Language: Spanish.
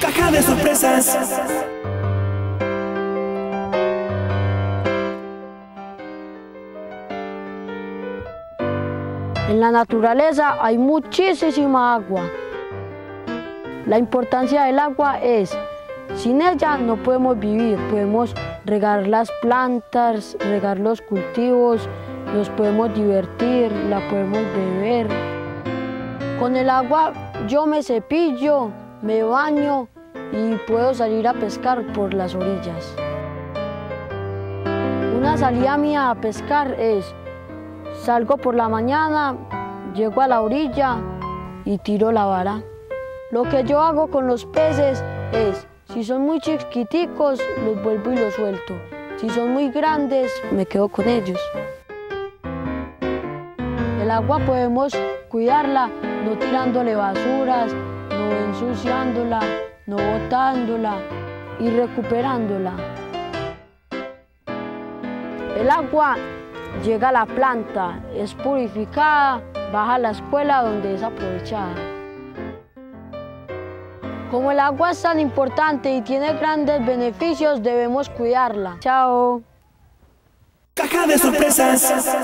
Caja de sorpresas. En la naturaleza hay muchísima agua. La importancia del agua es, sin ella no podemos vivir, podemos regar las plantas, regar los cultivos, nos podemos divertir, la podemos beber. Con el agua yo me cepillo, me baño y puedo salir a pescar por las orillas. Una salida mía a pescar es, salgo por la mañana, llego a la orilla y tiro la vara. Lo que yo hago con los peces es, si son muy chiquiticos, los vuelvo y los suelto. Si son muy grandes, me quedo con ellos. El agua podemos cuidarla no tirándole basuras, no ensuciándola, no botándola y recuperándola. El agua llega a la planta, es purificada, baja a la escuela donde es aprovechada. Como el agua es tan importante y tiene grandes beneficios, debemos cuidarla. Chao. Caja de sorpresas.